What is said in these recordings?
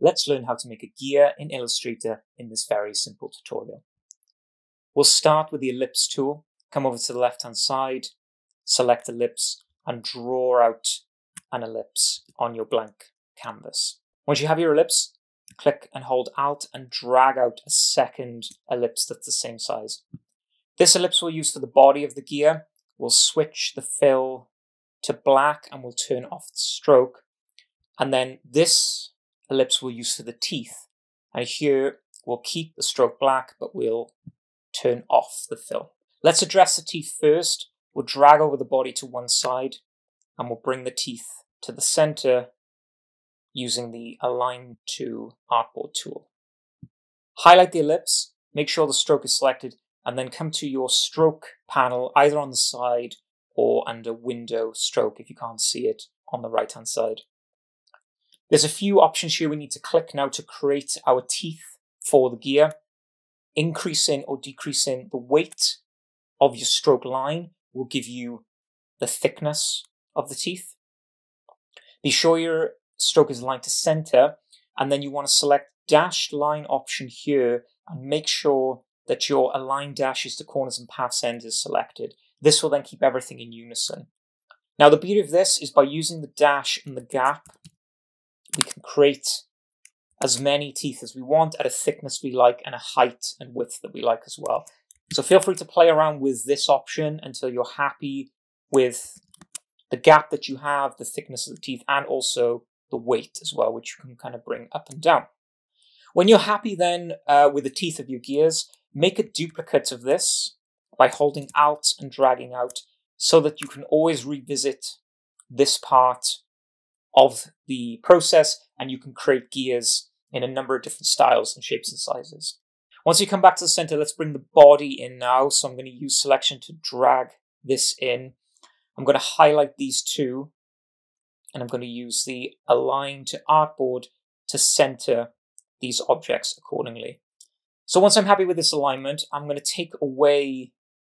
let's learn how to make a gear in Illustrator in this very simple tutorial. We'll start with the ellipse tool, come over to the left hand side, select ellipse and draw out an ellipse on your blank canvas. Once you have your ellipse, click and hold Alt and drag out a second ellipse that's the same size. This ellipse we'll use for the body of the gear. We'll switch the fill to black and we'll turn off the stroke. And then this ellipse we'll use for the teeth. And here we'll keep the stroke black, but we'll turn off the fill. Let's address the teeth first. We'll drag over the body to one side and we'll bring the teeth to the center using the Align to Artboard tool. Highlight the ellipse, make sure the stroke is selected, and then come to your stroke panel either on the side or under window stroke if you can't see it on the right hand side. There's a few options here we need to click now to create our teeth for the gear. Increasing or decreasing the weight of your stroke line will give you the thickness of the teeth. Be sure your stroke is aligned to center, and then you want to select dashed line option here and make sure that your align dashes to corners and paths end is selected. This will then keep everything in unison. Now the beauty of this is by using the dash and the gap, we can create as many teeth as we want at a thickness we like and a height and width that we like as well. So feel free to play around with this option until you're happy with the gap that you have, the thickness of the teeth, and also the weight as well, which you can kind of bring up and down. When you're happy then uh, with the teeth of your gears, make a duplicate of this by holding Alt and dragging out so that you can always revisit this part of the process and you can create gears in a number of different styles and shapes and sizes. Once you come back to the center, let's bring the body in now. So I'm going to use selection to drag this in. I'm going to highlight these two and I'm going to use the align to artboard to center these objects accordingly. So once I'm happy with this alignment, I'm going to take away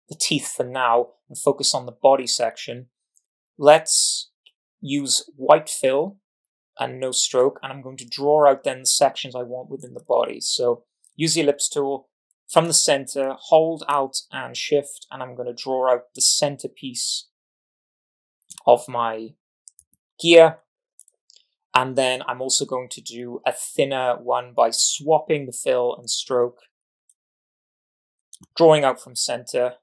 the teeth for now and focus on the body section. Let's use white fill and no stroke, and I'm going to draw out then the sections I want within the body. So use the ellipse tool from the center, hold Alt and shift, and I'm going to draw out the center piece of my gear. And then I'm also going to do a thinner one by swapping the fill and stroke, drawing out from center,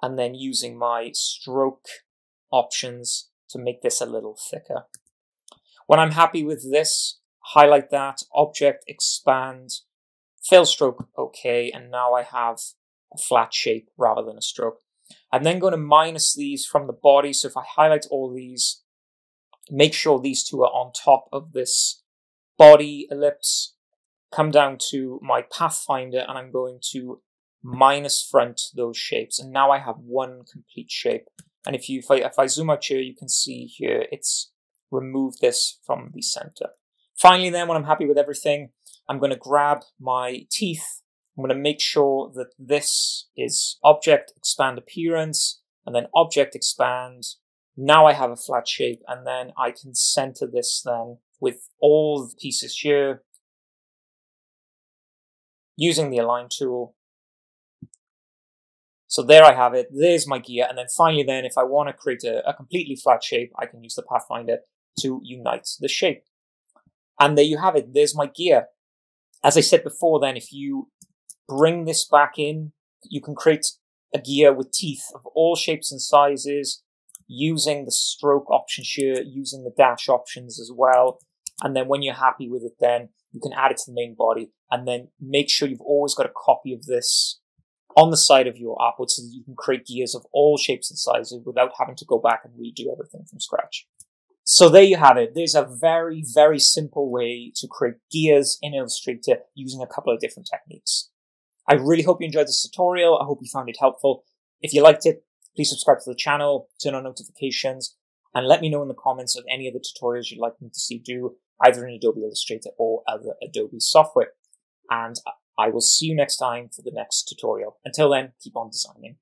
and then using my stroke options to make this a little thicker. When I'm happy with this, highlight that, object, expand, fill stroke, okay, and now I have a flat shape rather than a stroke. I'm then going to minus these from the body. So if I highlight all these, make sure these two are on top of this body ellipse, come down to my pathfinder and I'm going to minus front those shapes. And now I have one complete shape. And if you if I, if I zoom out here, you can see here it's removed this from the center. Finally, then when I'm happy with everything, I'm going to grab my teeth I'm going to make sure that this is object expand appearance and then object expand. Now I have a flat shape and then I can center this then with all the pieces here using the align tool. So there I have it. There's my gear. And then finally then, if I want to create a, a completely flat shape, I can use the Pathfinder to unite the shape. And there you have it. There's my gear. As I said before then, if you bring this back in. You can create a gear with teeth of all shapes and sizes using the stroke options here, using the dash options as well. And then when you're happy with it, then you can add it to the main body and then make sure you've always got a copy of this on the side of your app, so that you can create gears of all shapes and sizes without having to go back and redo everything from scratch. So there you have it. There's a very, very simple way to create gears in Illustrator using a couple of different techniques. I really hope you enjoyed this tutorial. I hope you found it helpful. If you liked it, please subscribe to the channel, turn on notifications, and let me know in the comments of any other tutorials you'd like me to see do, either in Adobe Illustrator or other Adobe software. And I will see you next time for the next tutorial. Until then, keep on designing.